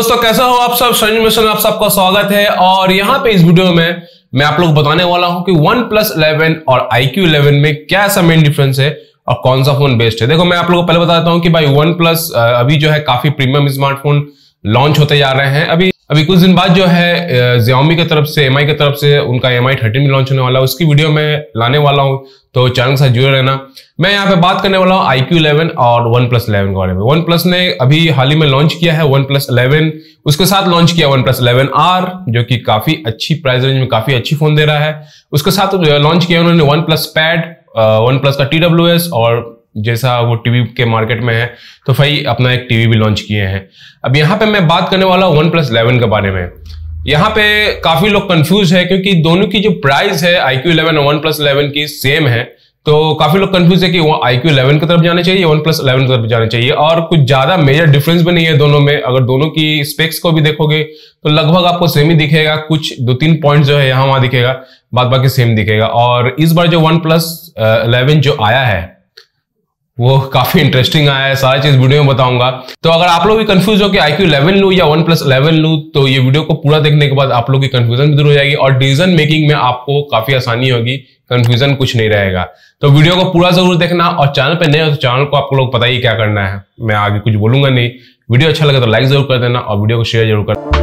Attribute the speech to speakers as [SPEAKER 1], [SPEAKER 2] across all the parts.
[SPEAKER 1] दोस्तों, कैसा हो आप सब? संजय मिशन आप सबका स्वागत है। और यहाँ पे इस वीडियो में मैं आप लोग बताने वाला हूँ कि वन प्लस इलेवन और आई क्यू इलेवन में क्या ऐसा मेन डिफरेंस है और कौन सा फ़ोन बेस्ट है। देखो, मैं आप लोगों को पहले बताता हूँ कि भाई वन प्लस अभी जो है काफ़ी प्रीमियम स्मार्टफ़ोन लॉन्च होते जा रहे हैं। अभी अभी कुछ दिन बाद जो है जियामी की तरफ़ से एमआई की तरफ़ से उनका एम आई थर्टीन भी लॉन्च होने वाला है। उसकी वीडियो में लाने वाला हूँ तो चैनल के साथ जुड़े रहना। मैं यहाँ पे बात करने वाला हूँ आई क्यू इलेवन और वन प्लस इलेवन के बारे में। वन प्लस ने अभी हाल ही में लॉन्च किया है वन प्लस इलेवन उसके साथ लॉन्च किया वन प्लस इलेवन आर जो कि काफ़ी अच्छी प्राइस रेंज में काफ़ी अच्छी फ़ोन दे रहा है। उसके साथ लॉन्च किया उन्होंने OnePlus pad OnePlus का टी डब्ल्यू एस और जैसा वो टीवी के मार्केट में है तो भाई अपना एक टीवी भी लॉन्च किए हैं। अब यहाँ पे मैं बात करने वाला हूँ वन प्लस इलेवन के बारे में। यहाँ पे काफ़ी लोग कंफ्यूज है क्योंकि दोनों की जो प्राइस है आई क्यू इलेवन और वन प्लस इलेवन की सेम है तो काफ़ी लोग कंफ्यूज है कि वो आई क्यू इलेवन की तरफ़ जाना चाहिए वन प्लस इलेवन की तरफ़ जाना चाहिए। और कुछ ज़्यादा मेजर डिफरेंस भी नहीं है दोनों में। अगर दोनों की स्पेक्स को भी देखोगे तो लगभग आपको सेम ही दिखेगा। कुछ दो तीन पॉइंट जो है, यहाँ वहाँ दिखेगा बाद बाकी सेम दिखेगा। और इस बार जो वन प्लस इलेवन जो आया है वो काफ़ी इंटरेस्टिंग आया है, सारा चीज़ वीडियो में बताऊँगा। तो अगर आप लोग भी कंफ्यूज हो कि आई क्यू इलेवन लू या वन प्लस इलेवन लू तो ये वीडियो को पूरा देखने के बाद आप लोग की कंफ्यूजन भी दूर हो जाएगी और डिसीज़न मेकिंग में आपको काफ़ी आसानी होगी कंफ्यूजन कुछ नहीं रहेगा। तो वीडियो को पूरा ज़रूर देखना और चैनल पर नए हो तो चैनल को आप लोग पता ही क्या करना है। मैं आगे कुछ बोलूँगा नहीं। वीडियो अच्छा लगे तो लाइक ज़रूर कर देना और वीडियो को शेयर ज़रूर करना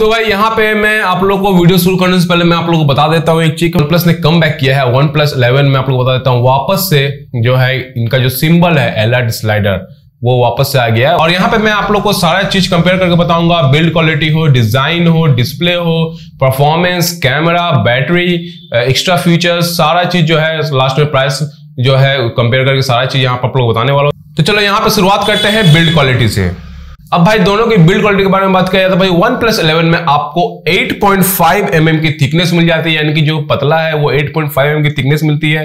[SPEAKER 1] तो भाई, यहाँ पे मैं आप लोग को वीडियो शुरू करने से पहले मैं आप लोग को बता देता हूँ एक चीज़। वन प्लस ने कम बैक किया है। वन प्लस इलेवन में आप लोग बता देता हूँ। वापस से जो है, इनका जो सिंबल है एलर्ट स्लाइडर वो वापस से आ गया है। और यहाँ पे मैं आप लोग को सारा चीज़ कंपेयर करके बताऊँगा। बिल्ड क्वालिटी हो डिज़ाइन हो डिस्प्ले हो performance camera battery extra features सारा चीज़ जो है लास्ट में प्राइस जो है कंपेयर करके सारा चीज़ यहाँ पर आप लोग बताने वाला तो चलो यहाँ पे शुरुआत करते हैं बिल्ड क्वालिटी से। अब भाई दोनों की बिल्ड क्वालिटी के बारे में बात किया जाए तो भाई वन प्लस इलेवन में आपको 8.5 पॉइंट mm की थिकनेस मिल जाती है, यानी कि जो पतला है वो 8.5 पॉइंट mm की थिकनेस मिलती है।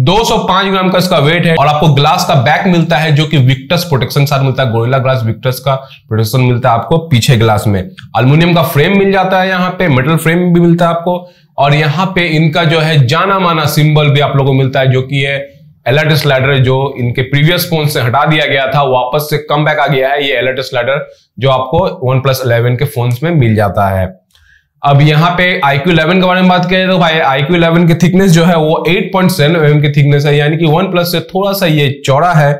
[SPEAKER 1] 205 ग्राम का इसका वेट है और आपको ग्लास का बैक मिलता है जो कि विक्टस प्रोटेक्शन साथ मिलता है गोरिल्ला ग्लास विक्टस का प्रोटेक्शन मिलता है आपको पीछे ग्लास में। अल्मोनियम का फ्रेम मिल जाता है यहाँ पे मेटल फ्रेम भी मिलता है आपको। और यहाँ पे इनका जो है जाना माना सिंबल भी आप लोगों को मिलता है, जो कि है एलर्ट स्लाइडर जो इनके प्रीवियस फ़ोन से हटा दिया गया था, वापस से कम बैक आ गया है, ये एलर्ट स्लाइडर जो आपको वन प्लस इलेवन के फ़ोन में मिल जाता है। अब यहाँ पे iQ 11 के बारे में बात करें तो भाई iQ 11 की थिकनेस जो है वो 8.7 पॉइंट की थिकनेस है, यानी कि वन प्लस से थोड़ा सा ये चौड़ा है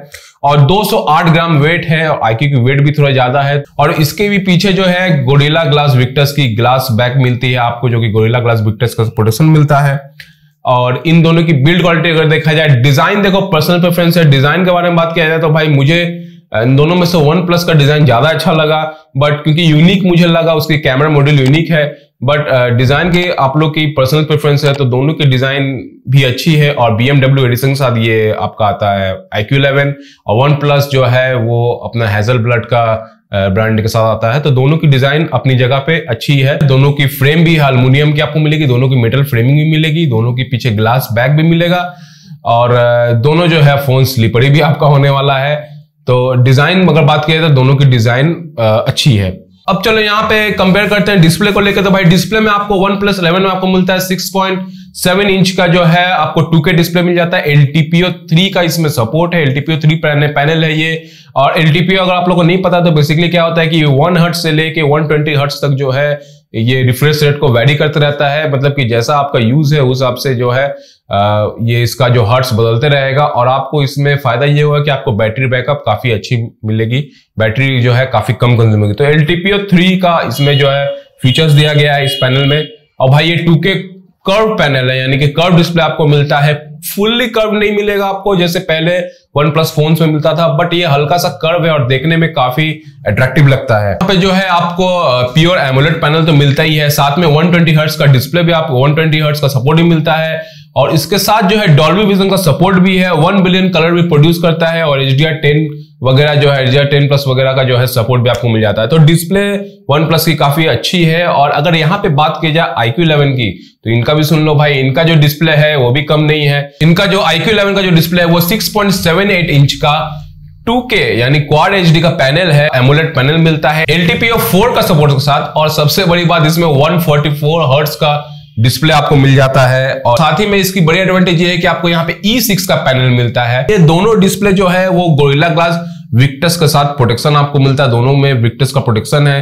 [SPEAKER 1] और 208 ग्राम वेट है, और iQ की वेट भी थोड़ा ज़्यादा है। और इसके भी पीछे जो है गोरिल्ला ग्लास विक्टस की ग्लास बैक मिलती है, आपको जो कि गोरिल्ला ग्लास विक्टस का प्रोटेक्शन मिलता है। और इन दोनों की बिल्ड क्वालिटी अगर देखा जाए डिज़ाइन देखो पर्सनल प्रेफरेंस है डिज़ाइन के बारे में बात किया जाए तो भाई मुझे इन दोनों में से वन प्लस का डिज़ाइन ज़्यादा अच्छा लगा बट क्योंकि यूनिक मुझे लगा, उसकी कैमरा मॉडल यूनिक है बट डिज़ाइन के आप लोग की पर्सनल प्रेफरेंस है तो दोनों की डिज़ाइन भी अच्छी है और बीएमडब्ल्यू एडिशन के साथ ये आपका आता है आईक्यू इलेवन और वन प्लस जो है, वो अपना हैजल ब्लड का ब्रांड के साथ आता है। तो दोनों की डिज़ाइन अपनी जगह पे अच्छी है। दोनों की फ्रेम भी अल्मोनियम की आपको मिलेगी, दोनों की मेटल फ्रेमिंग भी मिलेगी, दोनों के पीछे ग्लास बैग भी मिलेगा और दोनों जो है फ़ोन स्लीपरी भी आपका होने वाला है। तो डिज़ाइन अगर बात किया जाए तो दोनों की डिज़ाइन अच्छी है। अब चलो यहाँ पे कंपेयर करते हैं डिस्प्ले को लेकर तो भाई डिस्प्ले में आपको वन प्लस इलेवन में आपको मिलता है सिक्स पॉइंट सेवन इंच का जो है, आपको टू के डिस्प्ले मिल जाता है। एलटीपीओ थ्री का इसमें सपोर्ट है। एलटीपीओ थ्री पैनल है ये। और एलटीपीओ अगर आप लोगों को नहीं पता तो बेसिकली क्या होता है कि वन हर्ट से लेके वन ट्वेंटी हर्ट्स तक जो है ये रिफ्रेश रेट को वेरी करते रहता है मतलब कि जैसा आपका यूज़ है उस हिसाब से जो है आ, ये इसका जो हर्ट्स बदलते रहेगा और आपको इसमें फ़ायदा ये होगा कि आपको बैटरी बैकअप काफ़ी अच्छी मिलेगी। बैटरी जो है काफ़ी कम कंज्यूम होगी। तो एल थ्री का इसमें जो है फीचर्स दिया गया है इस पैनल में। और भाई ये टू के कर्व पैनल है यानी कि कर्व डिस्प्ले आपको मिलता है फुल्ली कर्व नहीं मिलेगा आपको, जैसे पहले वन प्लस फ़ोन में मिलता था बट ये हल्का सा कर्व है और देखने में काफ़ी अट्रैक्टिव लगता है। यहाँ पे जो है आपको प्योर एमोलेट पैनल तो मिलता ही है, साथ में वन ट्वेंटी का डिस्प्ले भी आपको वन ट्वेंटी का सपोर्ट भी मिलता है, और इसके साथ जो है डॉल्बी विजन का सपोर्ट भी है वन बिलियन कलर भी प्रोड्यूस करता है, और एच डी टेन वगैरह जो है डी टेन प्लस वगैरह का जो है सपोर्ट भी आपको मिल जाता है। तो डिस्प्ले वन प्लस की काफ़ी अच्छी है और अगर यहाँ पे बात की जाए आईक्यू इलेवन की तो इनका भी सुन लो भाई, इनका जो डिस्प्ले है, वो भी कम नहीं है। इनका जो आईक्यू इलेवन का जो डिस्प्ले है, वो six point seven eight inch का 2K यानी क्वाड एच का पैनल है एमुलेट पैनल मिलता है। LTPO 4 का सपोर्ट के साथ और सबसे बड़ी बात इसमें 144 हर्ट्ज का डिस्प्ले आपको मिल जाता है और साथ ही में इसकी बड़ी एडवांटेज ये है कि आपको यहाँ पे E6 का पैनल मिलता है। ये दोनों डिस्प्ले जो है, वो गोरिल्ला ग्लास विक्टस के साथ प्रोटेक्शन आपको मिलता है। दोनों में विक्टस का प्रोटेक्शन है।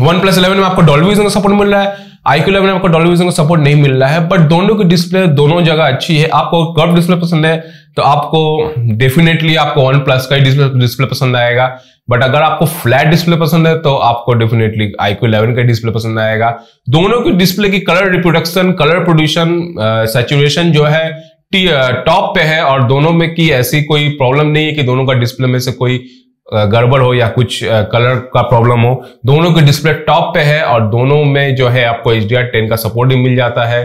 [SPEAKER 1] वन प्लस इलेवन में आपको डॉल्विजन का सपोर्ट मिल रहा है। आई इलेवन में आपको डॉल्विजन का सपोर्ट नहीं मिल रहा है। बट दोनों की डिस्प्ले दोनों जगह अच्छी है। आपको कर्व डिस्प्ले पसंद है तो आपको डेफिनेटली आपको वन प्लस का डिस्प्ले डिस्प्ले पसंद आएगा। बट अगर आपको फ्लैट डिस्प्ले पसंद है तो आपको डेफिनेटली आई क्यू इलेवन का डिस्प्ले पसंद आएगा। दोनों की डिस्प्ले की colour reproduction colour production saturation जो है टॉप पे है और दोनों में की ऐसी कोई प्रॉब्लम नहीं है कि दोनों का डिस्प्ले में से कोई गड़बड़ हो या कुछ कलर का प्रॉब्लम हो। दोनों के डिस्प्ले टॉप पे है और दोनों में जो है आपको एच डी आर टेन का सपोर्ट भी मिल जाता है।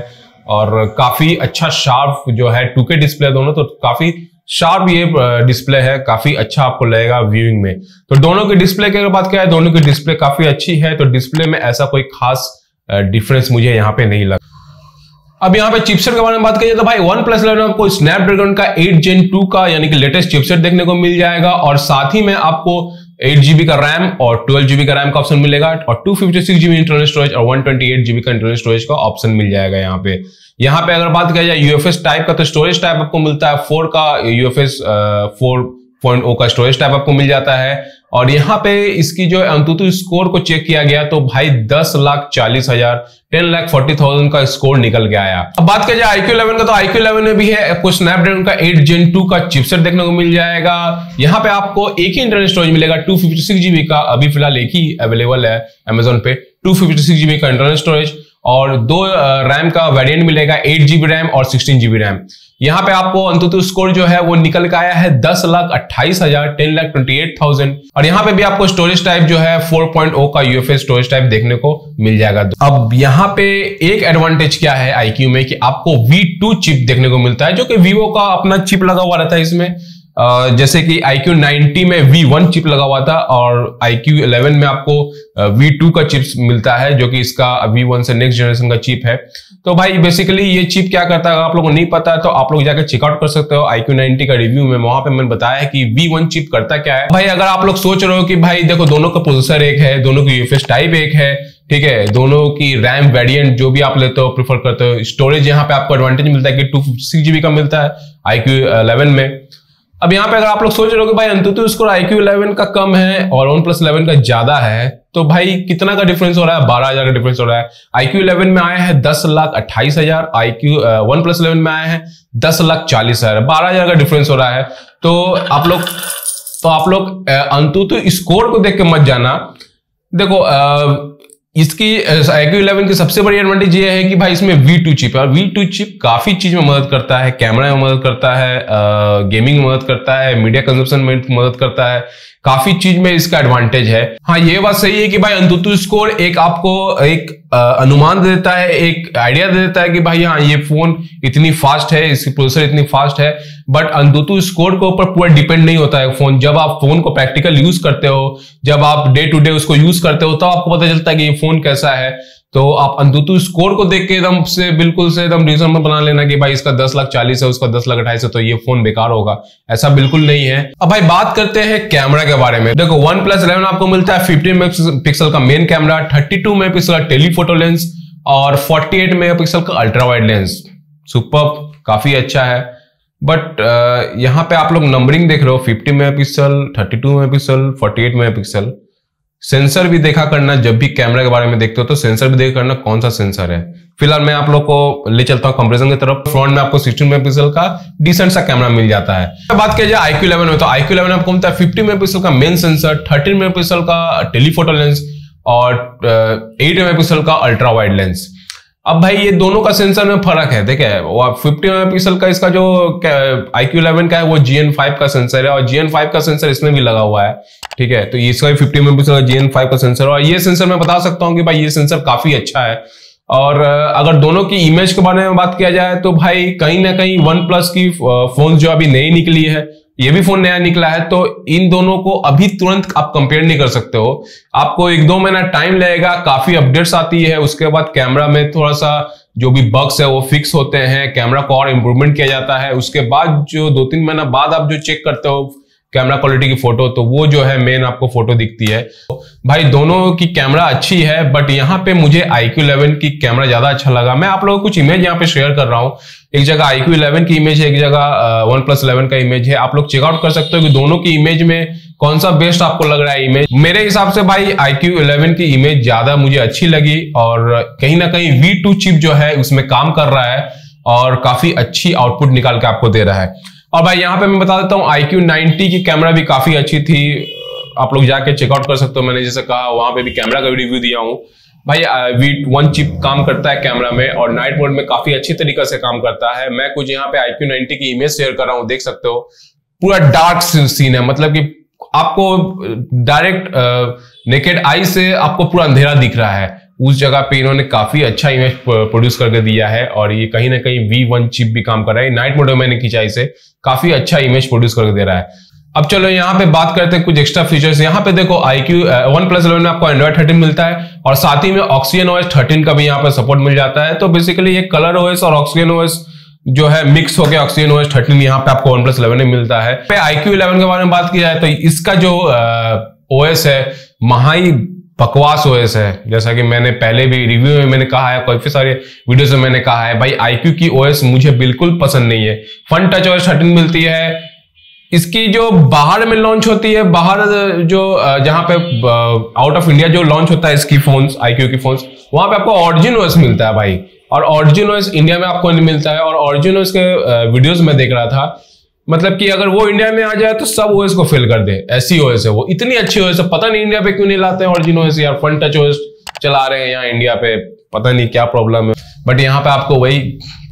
[SPEAKER 1] और काफ़ी अच्छा शार्प जो है टू के डिस्प्ले दोनों तो काफ़ी शार्प ये डिस्प्ले है, काफ़ी अच्छा आपको लगेगा व्यूइंग में। तो दोनों के डिस्प्ले की अगर बात किया है दोनों की डिस्प्ले काफ़ी अच्छी है तो डिस्प्ले में ऐसा कोई खास डिफरेंस मुझे यहाँ पे नहीं लगा अब यहाँ पे चिपसेट के बारे में बात करिए तो भाई वन प्लस इलेवन आपको स्नैपड्रैगन का 8 जेन 2 का, यानी कि लेटेस्ट चिपसेट देखने को मिल जाएगा, और साथ ही में आपको एट जीबी का रैम और ट्वेल्व जीबी का रैम का ऑप्शन मिलेगा और two fifty six GB internal storage और वन ट्वेंटी एट जीबी का इंटरनल स्टोरेज का ऑप्शन मिल जाएगा यहाँ पे। यहाँ पे अगर बात किया जाए यूएफएस टाइप का तो स्टोरेज टाइप आपको मिलता है फोर का यूएफएस फोर पॉइंट ओ का स्टोरेज टाइप आपको मिल जाता है। और यहाँ पे इसकी जो अंतुतु स्कोर को चेक किया गया तो भाई दस लाख चालीस हज़ार टेन लाख फोर्टी थाउज़ेंड का स्कोर निकल के आया। अब बात किया जाए आईक्यू इलेवन का तो आईक्यू इलेवन में भी है, आपको स्नैपड्रैगन का एट जेन टू का चिपसेट देखने को मिल जाएगा। यहाँ पे आपको एक ही इंटरनल स्टोरेज मिलेगा टू फिफ्टी सिक्स जीबी का, अभी फ़िलहाल एक ही अवेलेबल है अमेजोन पे टू फिफ्टी सिक्स जीबी का इंटरनल स्टोरेज और दो रैम का वेरिएंट मिलेगा एट जीबी रैम और सिक्सटीन जीबी रैम यहाँ पे आपको अंतुतु स्कोर जो है वो निकल के आया है दस लाख अट्ठाईस हज़ार ten lakh twenty eight thousand और यहाँ पे भी आपको स्टोरेज टाइप जो है फोर पॉइंट ओ का यूएफए स्टोरेज टाइप देखने को मिल जाएगा। अब यहाँ पे एक एडवांटेज क्या है आईक्यू में कि आपको टू चिप देखने को मिलता है, जो कि वीवो का अपना चिप लगा हुआ रहता है इसमें। जैसे कि iQ 90 में V1 चिप लगा हुआ था और iQ 11 में आपको V2 का चिप मिलता है, जो कि इसका V1 से नेक्स्ट जनरेशन का चिप है। तो भाई बेसिकली ये चिप क्या करता है? आप लोगों को नहीं पता है तो आप लोग जाकर चेकआउट कर सकते हो iQ 90 का रिव्यू में। वहाँ पे मैंने बताया है कि V1 चिप करता क्या है। भाई, अगर आप लोग सोच रहे हो कि भाई, देखो, दोनों का प्रोसेसर एक है, दोनों की यूएफएस टाइप एक है, ठीक है, दोनों की रैम वेरिएंट जो भी आप लेते हो प्रिफर करते हो स्टोरेज यहाँ पे आपको एडवांटेज मिलता है कि टू सिक्स जीबी का मिलता है iQ 11 में। अब यहाँ पे अगर आप लोग सोच रहे हो कि भाई AnTuTu score I Q eleven का कम है और वन प्लस इलेवन का ज़्यादा है तो भाई कितना का डिफरेंस हो रहा है? बारह हज़ार का डिफरेंस हो रहा है। आई क्यू इलेवन में आया है दस लाख अट्ठाईस हज़ार। IQOO OnePlus eleven में आया है दस लाख चालीस हज़ार। बारह हज़ार का डिफरेंस हो रहा है। तो आप लोग तो आप लोग अंतुतु स्कोर को देख के मत जाना। देखो इसकी iQ 11 की सबसे बड़ी एडवांटेज ये है कि भाई इसमें वी टू चिप है। और V2 चिप काफ़ी चीज़ में मदद करता है। कैमरा में मदद करता है गेमिंग में मदद करता है मीडिया कंजप्शन में मदद करता है। काफ़ी चीज़ में इसका एडवांटेज है। हाँ ये बात सही है कि भाई अंतुतु स्कोर एक आपको एक अनुमान दे देता है, एक आइडिया दे देता है कि भाई हाँ ये फ़ोन इतनी फास्ट है, इसकी प्रोसेसर इतनी फास्ट है बट अंतुतु स्कोर के ऊपर पूरा डिपेंड नहीं होता है फ़ोन जब आप फ़ोन को प्रैक्टिकल यूज़ करते हो, जब आप डे टू डे उसको यूज़ करते हो, तब तो आपको पता चलता है कि ये फ़ोन कैसा है। तो आप अंतुतु स्कोर को देख के एकदम से बिल्कुल से एकदम डिसीज़न में बना लेना कि भाई इसका दस लाख चालीस है, उसका दस लाख अट्ठाईस है तो ये फ़ोन बेकार होगा। ऐसा बिल्कुल नहीं है। अब भाई बात करते हैं कैमरा के बारे में। देखो वन प्लस इलेवन आपको मिलता है फिफ्टीन पिक्सल का main camera thirty two mega telephoto lens और फोर्टी एट मेगा का अल्ट्रा वाइड लेंस सुपर काफ़ी अच्छा है। बट यहाँ पे आप लोग नंबरिंग देख रहे हो 50 मेगापिक्सल 32 मेगापिक्सल 48 मेगापिक्सल सेंसर भी देखा करना, जब भी कैमरा के बारे में देखते हो तो सेंसर भी देखा करना कौन सा सेंसर है। फ़िलहाल मैं आप लोग को ले चलता हूँ कंपेरिजन की तरफ़। फ्रंट में आपको 16 मेगापिक्सल का डिसेंट सा कैमरा मिल जाता है। बात किया जाए आईक्यू इलेवन में तो आईक्यू इलेवन आपको मिलता है फिफ्टी मेगापिक्सल का मेन सेंसर थर्टीन मेगापिक्सल का टेलीफोटो लेंस और एट मेगापिक्सल का अल्ट्रा वाइड लेंस अब भाई ये दोनों का सेंसर में फ़र्क है देखे वो फिफ्टी मेगापिक्सल का इसका जो आई क्यू इलेवन का है, वो जी एन फाइव का सेंसर है, और जी एन फाइव का सेंसर इसमें भी लगा हुआ है, ठीक है? तो इसका भी फिफ्टी मेगापिक्सल का जी एन फाइव का सेंसर और ये सेंसर मैं बता सकता हूँ कि भाई ये सेंसर काफ़ी अच्छा है। और अगर दोनों की इमेज के बारे में बात किया जाए तो भाई कहीं ना कहीं वन प्लस की फ़ोन जो अभी नई निकली है ये भी फ़ोन नया निकला है तो इन दोनों को अभी तुरंत आप कंपेयर नहीं कर सकते हो। आपको एक दो महीना टाइम लगेगा, काफ़ी अपडेट्स आती है, उसके बाद कैमरा में थोड़ा सा जो भी बग्स है, वो फिक्स होते हैं कैमरा को और इम्प्रूवमेंट किया जाता है। उसके बाद जो दो तीन महीना बाद आप जो चेक करते हो कैमरा क्वालिटी की फ़ोटो तो वो जो है मेन आपको फ़ोटो दिखती है। भाई, दोनों की कैमरा अच्छी है बट यहाँ पे मुझे आई क्यू इलेवन की कैमरा ज़्यादा अच्छा लगा। मैं आप लोगों को कुछ इमेज यहाँ पे शेयर कर रहा हूँ। एक जगह आई क्यू इलेवन की इमेज है, एक जगह वन प्लस इलेवन का इमेज है। आप लोग चेकआउट कर सकते हो कि दोनों की इमेज में कौन सा बेस्ट आपको लग रहा है इमेज मेरे हिसाब से भाई आई क्यू इलेवन की इमेज ज़्यादा मुझे अच्छी लगी और कहीं ना कहीं वी टू चिप जो है, उसमें काम कर रहा है और काफ़ी अच्छी आउटपुट निकाल के आपको दे रहा है। और भाई, यहाँ पे मैं बता देता हूँ आई क्यू नाइनटी की कैमरा भी काफ़ी अच्छी थी। आप लोग जाके चेकआउट कर सकते हो, मैंने जैसे कहा, वहाँ पे भी कैमरा का भी रिव्यू दिया हूँ। भाई वी वन चिप काम करता है कैमरा में और नाइट मोड में काफ़ी अच्छी तरीके से काम करता है। मैं कुछ यहाँ पे आई क्यू नाइनटी की इमेज शेयर कर रहा हूँ, देख सकते हो। पूरा डार्क सीन है मतलब कि आपको डायरेक्ट नेकेड आई से आपको पूरा अंधेरा दिख रहा है। उस जगह पे इन्होंने काफ़ी अच्छा इमेज प्रोड्यूस करके दिया है और ये कहीं ना कहीं वी वन चिप भी काम कर रहा है। नाइट मोड मैंने खींचा इसे। काफ़ी अच्छा इमेज प्रोड्यूस करके दे रहा है। अब चलो यहाँ पे बात करते हैं कुछ एक्स्ट्रा फीचर्स यहाँ पे देखो क्यू वन प्लस इलेवन में आपको एंड्रॉइड थर्टीन मिलता है और साथ ही में ऑक्सीजन ओएस थर्टीन का भी यहाँ पे सपोर्ट मिल जाता है। तो बेसिकली ये कलर ओएस और ऑक्सीजन ओएस जो है मिक्स हो गया ऑक्सीजन ओएस थर्टीन यहाँ पे आपको वन प्लस इलेवन में मिलता है। आई क्यू के बारे में बात की जाए तो इसका जो ओएस है, महाई बकवास ओएस है जैसा कि मैंने पहले भी रिव्यू में मैंने कहा है, काफ़ी सारे वीडियो में मैंने कहा है, भाई आईक्यू की ओएस मुझे बिल्कुल पसंद नहीं है। फन टच ओएस थर्टीन मिलती है। इसकी जो बाहर में लॉन्च होती है, बाहर जो जहाँ पे आउट ऑफ़ इंडिया जो लॉन्च होता है इसकी फोन्स आईक्यू की फोन्स वहाँ पे आपको ऑरिजिन ओएस मिलता है भाई। और ऑरिजिन ओएस इंडिया में आपको नहीं मिलता है। और ऑरिजिन ओएस के वीडियोस में देख रहा था मतलब कि अगर वो इंडिया में आ जाए तो सब ओएस को फेल कर दे ऐसी ओएस है वो इतनी अच्छी ओएस है पता नहीं इंडिया पे क्यों नहीं लाते हैं ऑरिजिन ओएस यार फन टच ओएस चला रहे हैं यहाँ इंडिया पे पता नहीं क्या प्रॉब्लम है बट यहाँ पे आपको वही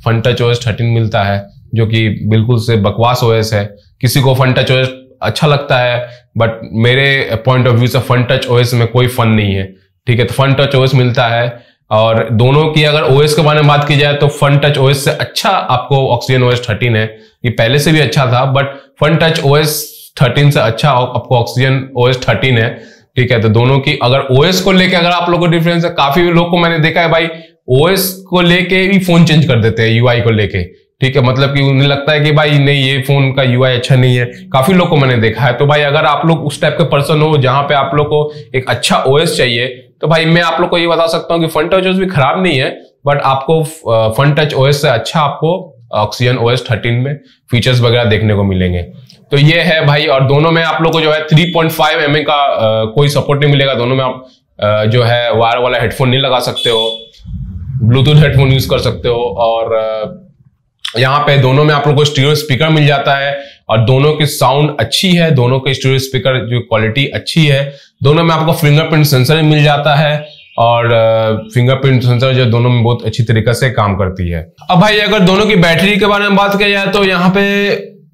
[SPEAKER 1] फन टच ओएस थर्टीन मिलता है जो कि बिल्कुल से बकवास ओएस है किसी को फन टच ओएस अच्छा लगता है बट मेरे पॉइंट ऑफ़ व्यू से फन टच ओएस में कोई फन नहीं है ठीक है तो फन टच ओएस मिलता है और दोनों की अगर ओएस के बारे में बात की जाए तो फन टच ओएस से अच्छा आपको ऑक्सीजन ओएस थर्टीन है। ये पहले से भी अच्छा था but Funtouch OS thirteen से अच्छा आपको ऑक्सीजन ओएस थर्टीन है। ठीक है तो दोनों की अगर ओएस को लेके अगर आप लोगों को डिफरेंस है, काफ़ी लोग को मैंने देखा है भाई ओएस को लेके भी फ़ोन चेंज कर देते हैं यूआई को लेके। ठीक है मतलब कि उन्हें लगता है कि भाई, नहीं, ये फ़ोन का यूआई अच्छा नहीं है। काफ़ी लोग को मैंने देखा है। तो भाई, अगर आप लोग उस टाइप के पर्सन हो जहाँ पे आप लोग को एक अच्छा ओएस चाहिए तो भाई मैं आप लोग को ये बता सकता हूँ कि फन टच ओएस भी खराब नहीं है बट आपको फन टच ओएस से अच्छा आपको ऑक्सीजन ओएस थर्टीन में फीचर्स वगैरह देखने को मिलेंगे। तो ये है भाई, और दोनों में आप लोग को जो है 3.5 पॉइंट का कोई सपोर्ट नहीं मिलेगा। दोनों में आप जो है वायर वाला हेडफोन नहीं लगा सकते हो ब्लूटूथ हेडफोन यूज़ कर सकते हो, और यहाँ पे दोनों में आप लोग को स्टीरियो स्पीकर मिल जाता है और दोनों की साउंड अच्छी है, दोनों के स्टीरियो स्पीकर जो क्वालिटी अच्छी है, दोनों में आपको फिंगरप्रिंट सेंसर मिल जाता है और फिंगरप्रिंट सेंसर जो दोनों में बहुत अच्छी तरीके से काम करती है। अब भाई अगर दोनों की बैटरी के बारे में बात किया जाए तो यहाँ पे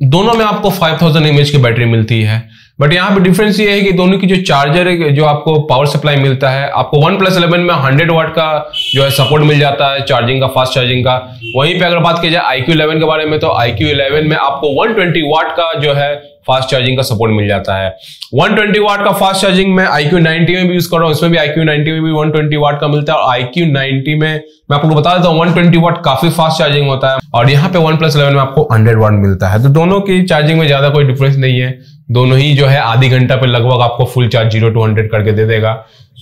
[SPEAKER 1] दोनों में आपको 5000 थाउज़ेंड की बैटरी मिलती है। बट यहाँ पे डिफरेंस ये है कि दोनों की जो चार्जर है, जो आपको पावर सप्लाई मिलता है, आपको वन प्लस इलेवन में हंड्रेड वाट का जो है सपोर्ट मिल जाता है चार्जिंग का फास्ट चार्जिंग का। वहीं पे अगर बात की जाए आई क्यू इलेवन के बारे में तो आई क्यू इलेवन में आपको वन ट्वेंटी वाट का जो है फास्ट चार्जिंग का सपोर्ट मिल जाता है। 120 वाट का फास्ट चार्जिंग मैं IQ 90 में भी यूज़ कर रहा हूँ इसमें भी IQ 90 में भी 120 वाट का मिलता है। और IQ 90 में मैं आपको बता देता हूँ 120 वाट काफ़ी फास्ट चार्जिंग होता है। और यहाँ पे वन प्लस इलेवन में आपको 100 वाट मिलता है। तो दोनों की चार्जिंग में ज़्यादा कोई डिफरेंस नहीं है। दोनों ही जो है आधी घंटा पे लगभग आपको full charge zero to hundred करके दे देगा।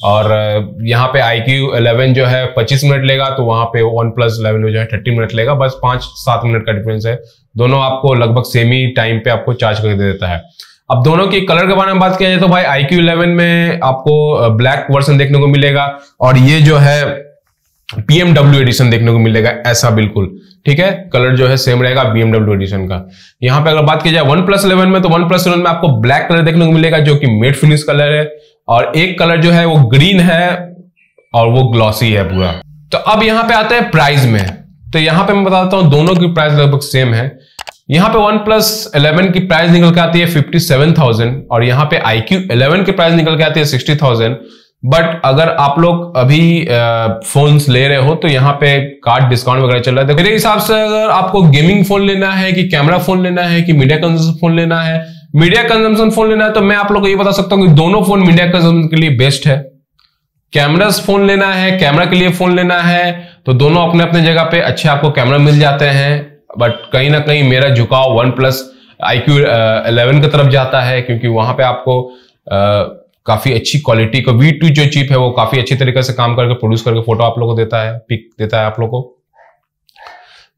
[SPEAKER 1] और यहाँ पे आई क्यू इलेवन जो है पच्चीस मिनट लेगा तो वहाँ पे वन प्लस इलेवन जो है थर्टी मिनट लेगा। बस पाँच सात मिनट का डिफरेंस है। दोनों आपको लगभग सेम ही टाइम पे आपको चार्ज करके दे देता है। अब दोनों के कलर के बारे में बात किया जाए तो भाई आई क्यू इलेवन में आपको ब्लैक वर्सन देखने को मिलेगा। और ये जो है बीएमडब्ल्यू एडिशन देखने को मिलेगा, ऐसा बिल्कुल। ठीक है? कलर जो है सेम रहेगा बीएमडब्ल्यू एडिशन का। यहाँ पे अगर बात की जाए वन प्लस इलेवन में तो वन प्लस इलेवन में आपको ब्लैक कलर देखने को मिलेगा, जो कि मेट फिनिश कलर है। और एक कलर जो है, वो ग्रीन है, और वो ग्लॉसी है पूरा। तो अब यहाँ पे आते हैं प्राइस में। तो यहाँ पे मैं बताता हूँ, दोनों की प्राइस लगभग सेम है। यहाँ पे वन प्लस इलेवन की प्राइस निकल के आती है फिफ्टी सेवन थाउज़ेंड और यहाँ पे आई क्यू इलेवन की प्राइस निकल के आती है सिक्सटी थाउज़ेंड बट अगर आप लोग अभी फोन्स ले रहे हो तो यहाँ पे कार्ड डिस्काउंट वगैरह चल रहा है। मेरे हिसाब से अगर आपको गेमिंग फ़ोन लेना है, कि कैमरा फ़ोन लेना है, कि मीडिया कंजम्पन फ़ोन लेना है मीडिया कंजम्पन फ़ोन लेना है तो मैं आप लोग को ये बता सकता हूँ कि दोनों फ़ोन मीडिया कंजम्पन के लिए बेस्ट है। कैमरा फ़ोन लेना है कैमरा के लिए फ़ोन लेना है तो दोनों अपने अपने जगह पे अच्छे आपको कैमरा मिल जाते हैं। बट कहीं ना कहीं मेरा झुकाव OnePlus I Q eleven की तरफ़ जाता है, क्योंकि वहाँ पे आपको काफ़ी अच्छी क्वालिटी का वी टू जो चिप है, वो काफ़ी अच्छी तरीके से काम करके प्रोड्यूस करके फ़ोटो आप लोग को देता है पिक देता है आप लोग को।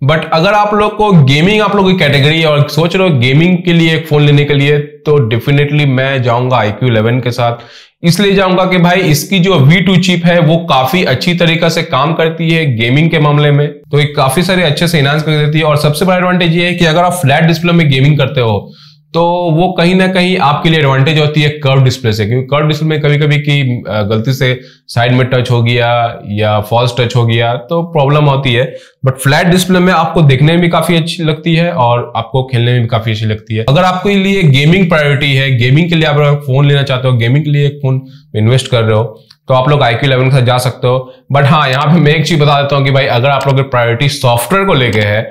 [SPEAKER 1] बट अगर आप लोग को गेमिंग आप लोग की कैटेगरी और सोच रहे हो गेमिंग के लिए एक फ़ोन लेने के लिए तो डेफिनेटली मैं जाऊँगा आई क्यू इलेवन के साथ। इसलिए जाऊँगा कि भाई इसकी जो V2 चिप है, वो काफ़ी अच्छी तरीके से काम करती है गेमिंग के मामले में। तो ये काफ़ी सारे अच्छे से इनाज कर देती है। और सबसे बड़ा एडवांटेज ये है कि अगर आप फ्लैट डिस्प्ले में गेमिंग करते हो तो वो कहीं ना कहीं आपके लिए एडवांटेज होती है कर्व डिस्प्ले से, क्योंकि कर्व डिस्प्ले में कभी कभी की गलती से साइड में टच हो गया या फॉल्स टच हो गया तो प्रॉब्लम होती है। बट फ्लैट डिस्प्ले में आपको देखने में भी काफ़ी अच्छी लगती है और आपको खेलने में भी काफ़ी अच्छी लगती है। अगर आपके लिए गेमिंग प्रायोरिटी है गेमिंग के लिए आप फ़ोन लेना चाहते हो गेमिंग के लिए एक फ़ोन इन्वेस्ट कर रहे हो तो आप लोग आईक्यू इलेवन के साथ जा सकते हो। बट हाँ यहाँ पे मैं एक चीज़ बता देता हूँ कि भाई, अगर आप लोग प्रायोरिटी सॉफ्टवेयर को लेके है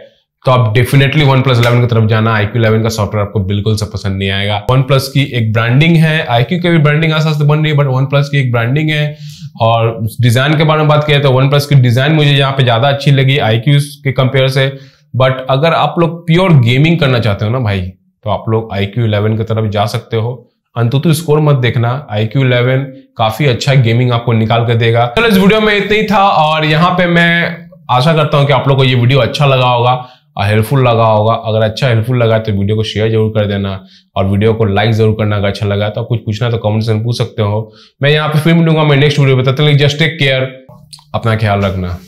[SPEAKER 1] तो आप डेफिनेटली वन प्लस इलेवन की तरफ़ जाना आईक्यू इलेवन का सॉफ्टवेयर आपको बिल्कुल से पसंद नहीं आएगा। वन प्लस की एक ब्रांडिंग है आईक्यू की भी ब्रांडिंग आसास बन रही है बट वन प्लस की एक ब्रांडिंग है। और डिज़ाइन के बारे में बात करें तो वन प्लस की डिज़ाइन मुझे यहाँ पे ज़्यादा अच्छी लगी आईक्यू के कंपेयर से। बट अगर आप लोग प्योर गेमिंग करना चाहते हो ना भाई तो आप लोग आई क्यू इलेवन की तरफ़ जा सकते हो। अंतुतु स्कोर मत देखना आई क्यू इलेवन काफ़ी अच्छा गेमिंग आपको निकाल कर देगा। चलो तो इस वीडियो में इतना ही था, और यहाँ पे मैं आशा करता हूँ कि आप लोग को ये वीडियो अच्छा लगा होगा। हेल्पफुल लगा होगा। अगर अच्छा हेल्पफुल लगा तो वीडियो को शेयर ज़रूर कर देना और वीडियो को लाइक ज़रूर करना अगर अच्छा लगा तो। कुछ पूछना तो कमेंट में पूछ सकते हो। मैं यहाँ पे फिर मिलूँगा मैं नेक्स्ट वीडियो बताते जस्ट टेक केयर अपना ख्याल रखना।